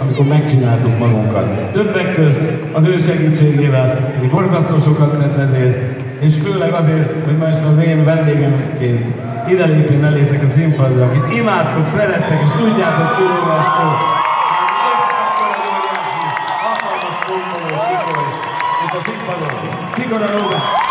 amikor megcsináltuk magunkat. Többek közt az ő segítségével, mi borzasztó sokat tett ezért, és főleg azért, hogy most az én vendégemként idelépén elétek a színpadra, akit imádtok, szerettek, és tudjátok, kiről van szó. Hát, hatalmas pompoló sikoly, és a színpadon